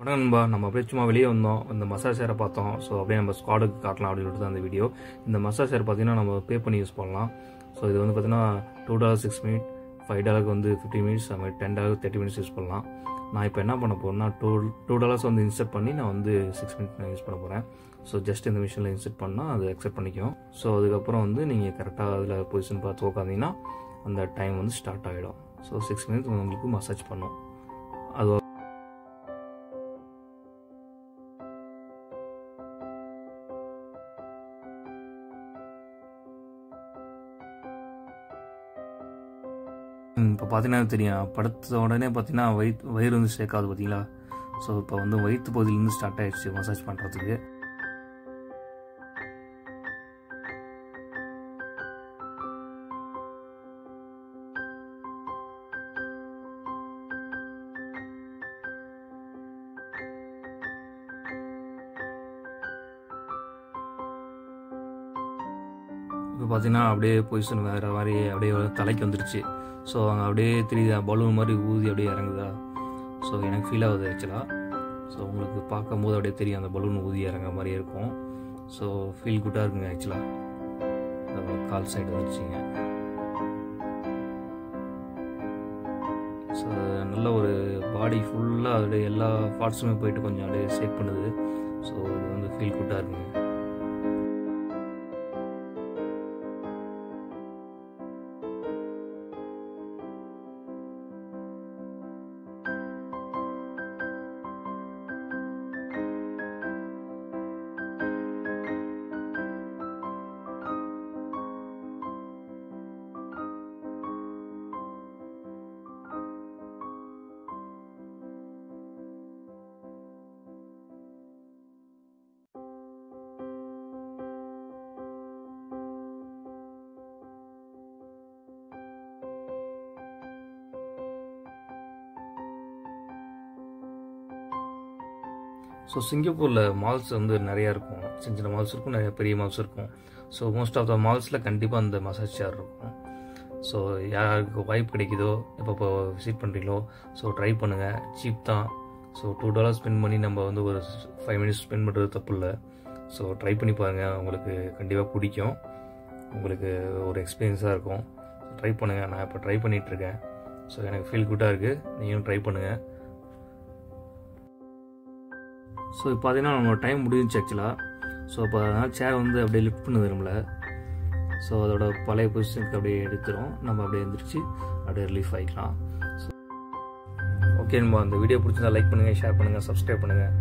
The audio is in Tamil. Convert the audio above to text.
வணக்கம் நண்பா நம்ம அப்படியே சும்மா வெளியே வந்தோம். இந்த மசாஜ் சேரை பார்த்தோம். ஸோ அப்படியே நம்ம ஸ்குவாடுக்கு காட்டலாம் அப்படின்னு சொல்லிட்டு தான் அந்த வீடியோ இந்த மசாஜ் சேர் பார்த்தீங்கன்னா நம்ம பே பண்ணி யூஸ் பண்ணலாம். ஸோ இது வந்து பார்த்தீங்கன்னா two dollar six minute five டாலருக்கு வந்து ஃபிஃப்டி மினிட்ஸ் அது மாதிரி ten dollar thirty minutes use பண்ணலாம். நான் இப்போ என்ன பண்ண போகிறேன்னா டூ டூ டாலர்ஸ் வந்து இன்செர்ட் பண்ணி நான் வந்து சிக்ஸ் மினிட் நான் யூஸ் பண்ண போகிறேன் ஸோ ஜஸ்ட் இந்த மிஷினில் இன்செர்ட் பண்ணால் அது அக்செப்ட் பண்ணிக்கும் ஸோ அதுக்கப்புறம் வந்து நீங்கள் கரெக்டாக அதில் பொசிஷன் பார்த்து உட்காந்தீங்கன்னா அந்த டைம் வந்து ஸ்டார்ட் ஆகிடும் ஸோ சிக்ஸ் மினிட்ஸ் உங்களுக்கு மசாஜ் பண்ணும். அது இப்போ பார்த்தீங்கன்னா தெரியும். படுத்த உடனே பார்த்தீங்கன்னா வயிற்று வயிறு வந்து சேர்க்காது பார்த்தீங்களா ஸோ இப்போ வந்து வயிற்று பகுதியிலேருந்து ஸ்டார்ட் ஆகிடுச்சு மசாஜ் பண்ணுறதுக்கு இப்போ பார்த்தீங்கன்னா அப்படியே பொசிஷன் வேறு மாதிரி அப்படியே தலைக்கு வந்துருச்சு. ஸோ அங்கே அப்படியே தெரியுதா? பலூன் மாதிரி ஊதி அப்படியே இறங்குதா? ஸோ எனக்கு ஃபீல் ஆகுது ஆக்சுவலாக ஸோ உங்களுக்கு பார்க்கும்போது அப்படியே தெரியும் அந்த பலூன் ஊதி இறங்குற மாதிரி இருக்கும். ஸோ ஃபீல் குட்டாக இருக்குங்க ஆக்சுவலாக கால் சைடு வந்துருச்சுங்க. ஸோ நல்ல ஒரு பாடி ஃபுல்லாக அதோடைய எல்லா பார்ட்ஸுமே போயிட்டு கொஞ்சம் அப்படியே ஷேக் பண்ணுது. ஸோ இது வந்து ஃபீல் குட்டாக இருக்குங்க. ஸோ சிங்கப்பூரில் மால்ஸ் வந்து நிறையா இருக்கும். சின்ன சின்ன மால்ஸ் இருக்கும் நிறைய பெரிய மால்ஸ் இருக்கும். ஸோ மோஸ்ட் ஆஃப் த மால்ஸில் கண்டிப்பாக அந்த மசாஜ் சேர் இருக்கும். ஸோ யாருக்கு வாய்ப்பு கிடைக்குதோ இப்போ இப்போ விசிட் பண்ணுறீங்களோ ஸோ ட்ரை பண்ணுங்கள் சீப் தான். ஸோ டூ டாலர் ஸ்பெண்ட் பண்ணி நம்ம வந்து ஒரு ஃபைவ் மினிட்ஸ் ஸ்பெண்ட் பண்ணுறது தப்பு இல்லை. ஸோ ட்ரை பண்ணி பாருங்கள் உங்களுக்கு கண்டிப்பாக பிடிக்கும். உங்களுக்கு ஒரு எக்ஸ்பீரியன்ஸாக இருக்கும். ட்ரை பண்ணுங்கள் நான் இப்போ ட்ரை பண்ணிகிட்ருக்கேன் ஸோ எனக்கு ஃபீல் குட்டாக இருக்குது நீங்களும் ட்ரை பண்ணுங்கள் ஸோ இப்போ பார்த்தீங்கன்னா நம்மளோட டைம் முடிஞ்சிச்சு ஆக்சுவலாக ஸோ இப்போ அதனால் சேர் வந்து அப்படியே லிஃப்ட் பண்ணுது நம்மள ஸோ அதோட பழைய பொசிஷனுக்கு அப்படியே எடுத்துரும். நம்ம அப்படியே எழுந்திரிச்சு அப்படியே ரிலீஃப் ஆகிக்கலாம் ஸோ ஓகே நம்ம அந்த வீடியோ பிடிச்சிருந்தா லைக் பண்ணுங்கள் ஷேர் பண்ணுங்கள் சப்ஸ்கிரைப் பண்ணுங்கள்